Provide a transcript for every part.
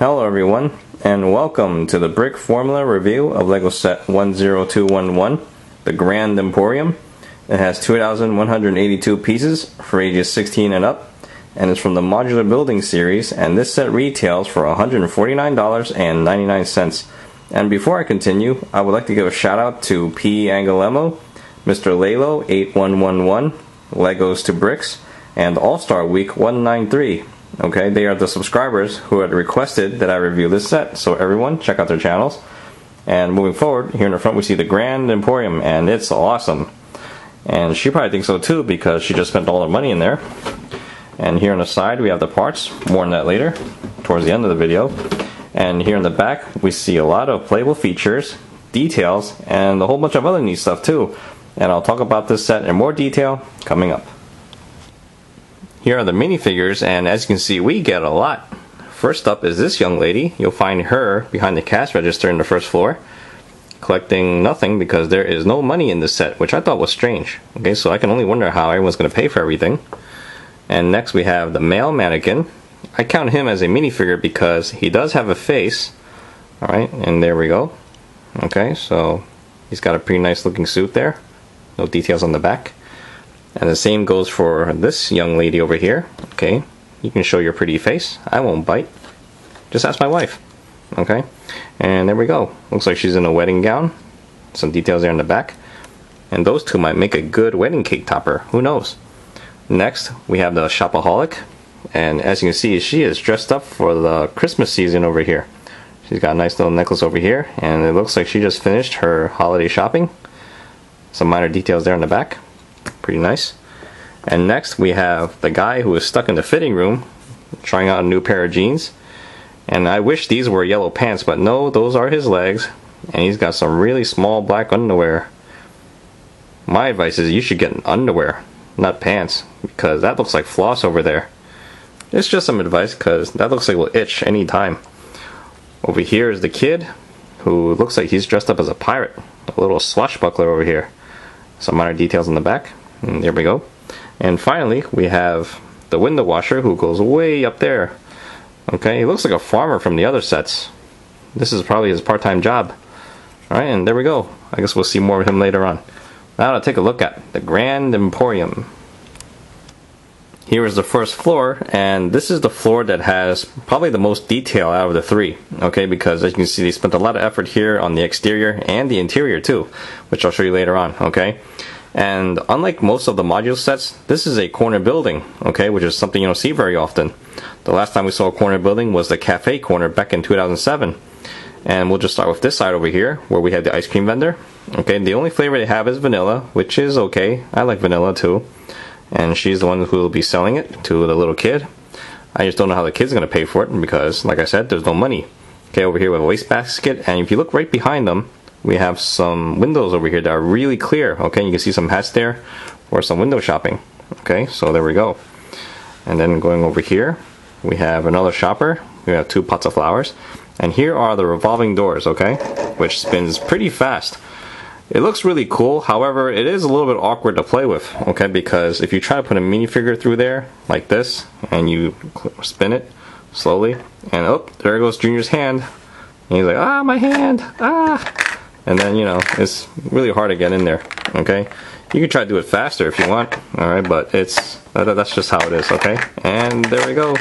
Hello everyone, and welcome to the Brick Formula review of LEGO Set 10211, the Grand Emporium. It has 2,182 pieces for ages 16 and up, and is from the Modular Building series, and this set retails for $149.99. And before I continue, I would like to give a shout out to Pangolemmo, Mr. Lalo 8111, Legos to Bricks, and All Star Week 193. Okay, they are the subscribers who had requested that I review this set. So everyone, check out their channels. And moving forward, here in the front we see the Grand Emporium, and it's awesome. And she probably thinks so too because she just spent all her money in there. And here on the side we have the parts, more on that later, towards the end of the video. And here in the back we see a lot of playable features, details, and a whole bunch of other neat stuff too. And I'll talk about this set in more detail coming up. Here are the minifigures, and as you can see, we get a lot. First up is this young lady. You'll find her behind the cash register in the first floor, collecting nothing because there is no money in the set, which I thought was strange. Okay, so I can only wonder how everyone's going to pay for everything. And next we have the male mannequin. I count him as a minifigure because he does have a face. Alright, and there we go. Okay, so he's got a pretty nice looking suit there. No details on the back. And the same goes for this young lady over here. Okay, you can show your pretty face. I won't bite. Just ask my wife. Okay, and there we go. Looks like she's in a wedding gown. Some details there in the back. And those two might make a good wedding cake topper. Who knows? Next, we have the shopaholic. And as you can see, she is dressed up for the Christmas season over here. She's got a nice little necklace over here, and it looks like she just finished her holiday shopping. Some minor details there in the back pretty nice. And next we have the guy who is stuck in the fitting room trying out a new pair of jeans. And I wish these were yellow pants, but no, those are his legs. And he's got some really small black underwear. My advice is you should get an underwear, not pants, because that looks like floss over there. It's just some advice, because that looks like it will itch any time. Over here is the kid, who looks like he's dressed up as a pirate. A little swashbuckler over here. Some minor details in the back. And mm, there we go. And finally, we have the window washer who goes way up there. Okay, he looks like a farmer from the other sets. This is probably his part-time job. Alright, and there we go. I guess we'll see more of him later on. Now to take a look at the Grand Emporium. Here is the first floor, and this is the floor that has probably the most detail out of the three. Okay, because as you can see, they spent a lot of effort here on the exterior and the interior too, which I'll show you later on. Okay, and unlike most of the module sets, this is a corner building, okay, which is something you don't see very often. The last time we saw a corner building was the cafe corner back in 2007. And we'll just start with this side over here, where we have the ice cream vendor. Okay, the only flavor they have is vanilla, which is okay. I like vanilla too. And she's the one who will be selling it to the little kid. I just don't know how the kid's going to pay for it because, like I said, there's no money. Okay, over here have a wastebasket, and if you look right behind them, we have some windows over here that are really clear okay? You can see some hats there or some window shopping okay? So there we go. And then going over here we have another shopper. We have two pots of flowers. And here are the revolving doors okay? Which spins pretty fast. It looks really cool. However it is a little bit awkward to play with okay? Because if you try to put a minifigure through there like this and you spin it slowly and oh there goes Junior's hand. And he's like ah my hand! Ah and then you know it's really hard to get in there okay? You can try to do it faster if you want alright but it's that, that's just how it is okay? And there we go.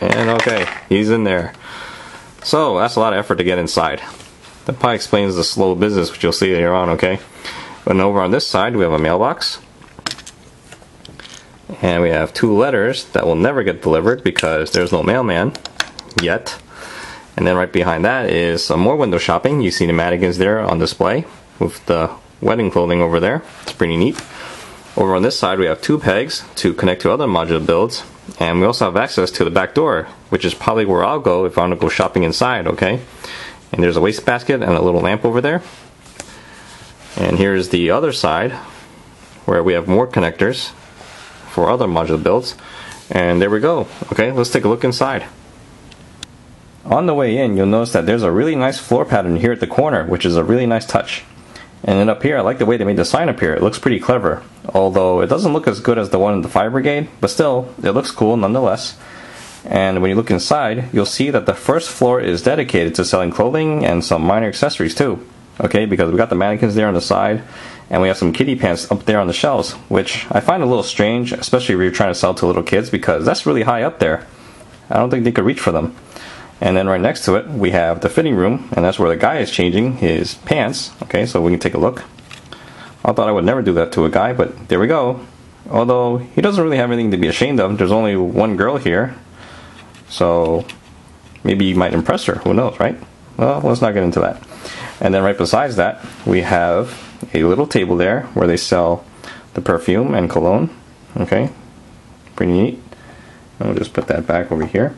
And okay he's in there. So that's a lot of effort to get inside. That probably explains the slow business which you'll see later on okay? And over on this side we have a mailbox. And we have two letters that will never get delivered because there's no mailman yet and then right behind that is some more window shopping. You see the mannequins there on display with the wedding clothing over there. It's pretty neat. Over on this side we have two pegs to connect to other modular builds and we also have access to the back door which is probably where I'll go if I want to go shopping inside, okay? And there's a wastebasket and a little lamp over there. And here's the other side where we have more connectors for other modular builds. And there we go. Okay, let's take a look inside. On the way in, you'll notice that there's a really nice floor pattern here at the corner, which is a really nice touch. And then up here, I like the way they made the sign up here. It looks pretty clever. Although it doesn't look as good as the one in the Fire Brigade, but still, it looks cool nonetheless. And when you look inside, you'll see that the first floor is dedicated to selling clothing and some minor accessories too. Okay, because we got the mannequins there on the side, and we have some kitty pants up there on the shelves, which I find a little strange, especially if you're trying to sell to little kids, because that's really high up there. I don't think they could reach for them. And then right next to it, we have the fitting room, and that's where the guy is changing his pants. Okay, so we can take a look. I thought I would never do that to a guy, but there we go. Although he doesn't really have anything to be ashamed of. There's only one girl here, so maybe you might impress her. Who knows, right? Well, let's not get into that. And then right besides that, we have a little table there where they sell the perfume and cologne. Okay, pretty neat. We'll just put that back over here.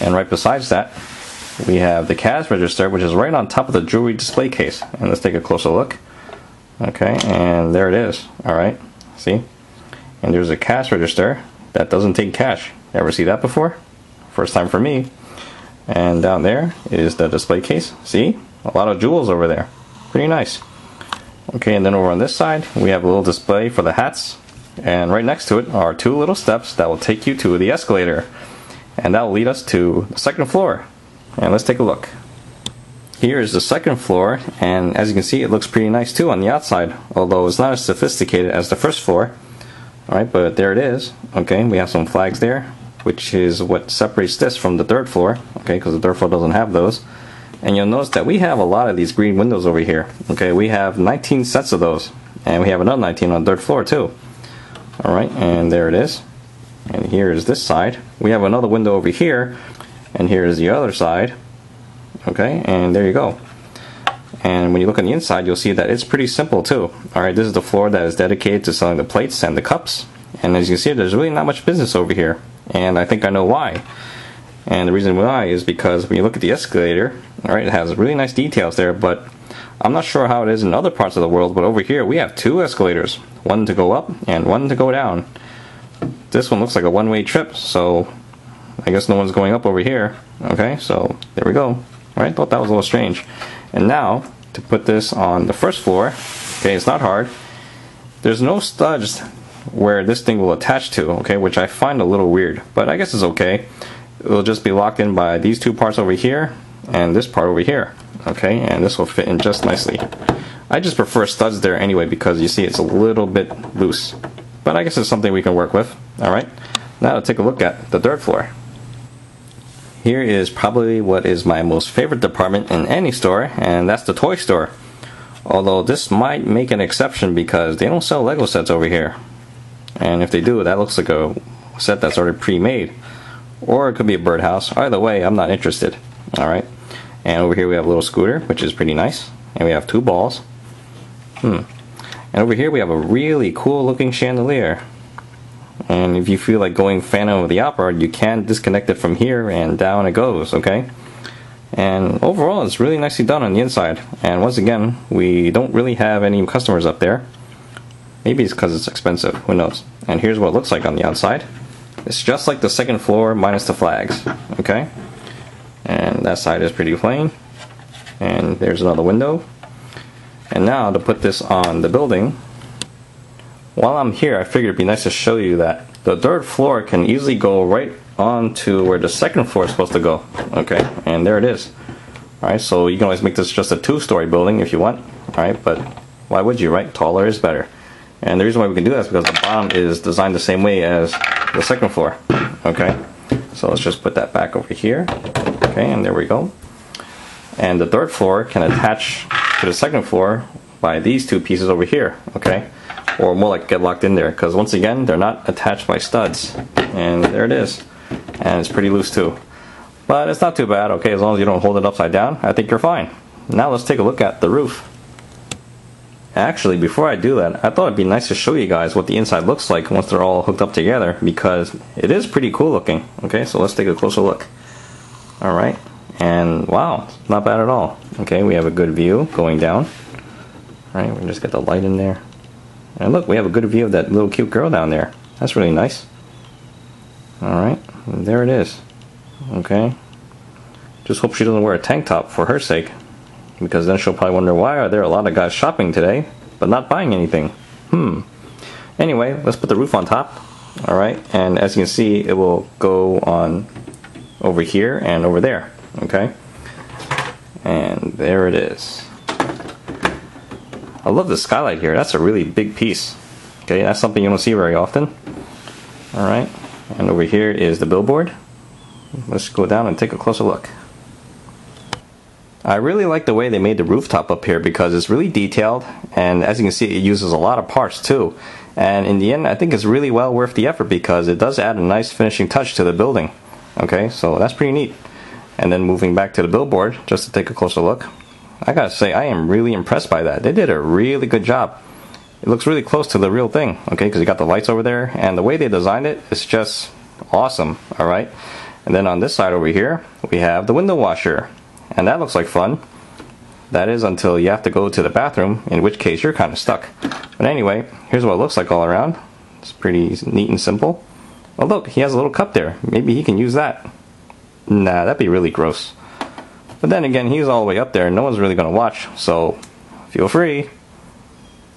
And right besides that, we have the cash register, which is right on top of the jewelry display case. And let's take a closer look. Okay, and there it is. All right, see? And there's a cash register that doesn't take cash. Ever see that before? First time for me. And down there is the display case. See? A lot of jewels over there. Pretty nice. Okay, and then over on this side, we have a little display for the hats. And right next to it are two little steps that will take you to the escalator. And that will lead us to the second floor. And let's take a look. Here is the second floor, and as you can see, it looks pretty nice too on the outside, although it's not as sophisticated as the first floor. Alright, but there it is. Okay, we have some flags there, which is what separates this from the third floor, okay, because the third floor doesn't have those. And you'll notice that we have a lot of these green windows over here. Okay, we have 19 sets of those, and we have another 19 on the third floor too. Alright, and there it is. And here is this side. We have another window over here, and here is the other side. Okay and there you go. And when you look on the inside you'll see that it's pretty simple too. Alright this is the floor that is dedicated to selling the plates and the cups. And as you can see there's really not much business over here. And I think I know why. And the reason why is because when you look at the escalator alright it has really nice details there but I'm not sure how it is in other parts of the world but over here we have two escalators. One to go up and one to go down this one looks like a one-way trip so I guess no one's going up over here okay so there we go Right? Thought that was a little strange. And now, to put this on the first floor, okay, it's not hard. There's no studs where this thing will attach to, okay, which I find a little weird, but I guess it's okay. It'll just be locked in by these two parts over here and this part over here, okay, and this will fit in just nicely. I just prefer studs there anyway because you see it's a little bit loose, but I guess it's something we can work with, alright. Now to take a look at the third floor. Here is probably what is my most favorite department in any store, and that's the toy store. Although this might make an exception because they don't sell Lego sets over here. And if they do, that looks like a set that's already pre-made. Or it could be a birdhouse. Either way, I'm not interested. Alright. And over here we have a little scooter, which is pretty nice. And we have two balls. Hmm. And over here we have a really cool looking chandelier. And if you feel like going Phantom of the Opera you can disconnect it from here and down it goes okay? And overall it's really nicely done on the inside. And once again we don't really have any customers up there. Maybe it's because it's expensive who knows? And here's what it looks like on the outside. It's just like the second floor minus the flags okay? And that side is pretty plain. And there's another window and now to put this on the building while I'm here, I figured it'd be nice to show you that the third floor can easily go right on to where the second floor is supposed to go. Okay, and there it is. Alright, so you can always make this just a two-story building if you want. Alright, but why would you, right? Taller is better. And the reason why we can do that is because the bottom is designed the same way as the second floor. Okay, so let's just put that back over here. Okay, and there we go. And the third floor can attach to the second floor by these two pieces over here. Okay, or more like get locked in there because once again they're not attached by studs. And there it is. And it's pretty loose too. But it's not too bad okay? As long as you don't hold it upside down I think you're fine. Now let's take a look at the roof. Actually before I do that I thought it'd be nice to show you guys what the inside looks like once they're all hooked up together because it is pretty cool looking okay? So let's take a closer look. Alright and wow not bad at all okay we have a good view going down alright we just get the light in there and look, we have a good view of that little cute girl down there. That's really nice. Alright, there it is. Okay. Just hope she doesn't wear a tank top for her sake. Because then she'll probably wonder why are there a lot of guys shopping today, but not buying anything. Hmm. Anyway, let's put the roof on top. Alright, and as you can see, it will go on over here and over there. Okay? And there it is. I love the skylight here. That's a really big piece. Okay, that's something you don't see very often. Alright, and over here is the billboard. Let's go down and take a closer look. I really like the way they made the rooftop up here because it's really detailed and as you can see it uses a lot of parts too and in the end I think it's really well worth the effort because it does add a nice finishing touch to the building okay so that's pretty neat and then moving back to the billboard just to take a closer look I gotta say I am really impressed by that they did a really good job it looks really close to the real thing okay because you got the lights over there and the way they designed it, is just awesome alright and then on this side over here we have the window washer and that looks like fun. That is until you have to go to the bathroom, in which case you're kind of stuck. But anyway, here's what it looks like all around. It's pretty neat and simple. Oh look, he has a little cup there. Maybe he can use that. Nah, that'd be really gross. But then again, he's all the way up there and no one's really going to watch, so feel free.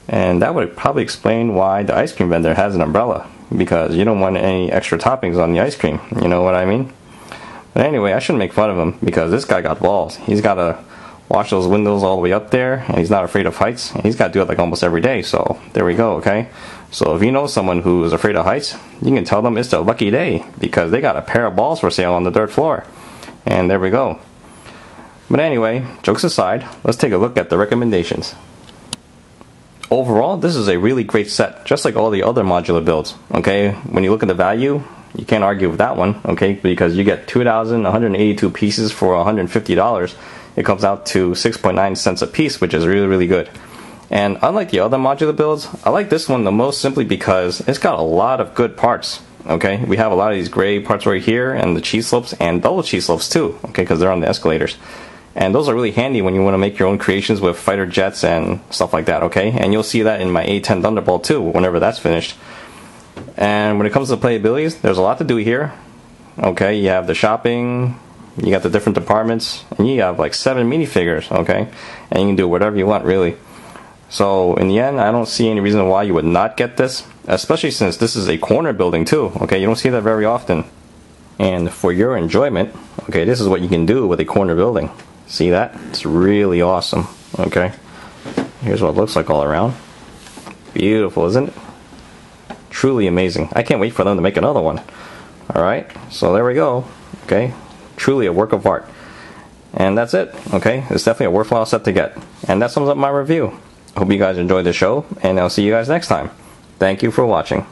And that would probably explain why the ice cream vendor has an umbrella. Because you don't want any extra toppings on the ice cream. You know what I mean? But anyway, I shouldn't make fun of him because this guy got balls. He's got to wash those windows all the way up there, and he's not afraid of heights. And he's got to do it like almost every day. So there we go. Okay. So if you know someone who is afraid of heights, you can tell them it's their lucky day because they got a pair of balls for sale on the dirt floor. And there we go. But anyway, jokes aside, let's take a look at the recommendations. Overall, this is a really great set, just like all the other modular builds. Okay, when you look at the value, you can't argue with that one, okay? Because you get 2,182 pieces for $150. It comes out to 6.9 cents a piece, which is really, really good. And unlike the other modular builds, I like this one the most simply because it's got a lot of good parts. Okay, we have a lot of these gray parts right here, and the cheese slopes, and double cheese slopes too. Okay, because they're on the escalators, and those are really handy when you want to make your own creations with fighter jets and stuff like that. Okay, and you'll see that in my A10 Thunderbolt too, whenever that's finished. And when it comes to playabilities, there's a lot to do here. Okay, you have the shopping, you got the different departments, and you have like seven minifigures, okay? And you can do whatever you want, really. So, in the end, I don't see any reason why you would not get this, especially since this is a corner building too, okay? You don't see that very often. And for your enjoyment, okay, this is what you can do with a corner building. See that? It's really awesome, okay? Here's what it looks like all around. Beautiful, isn't it? truly amazing. I can't wait for them to make another one. Alright, so there we go. Okay, truly a work of art. And that's it. Okay, it's definitely a worthwhile set to get. And that sums up my review. Hope you guys enjoyed the show, and I'll see you guys next time. Thank you for watching.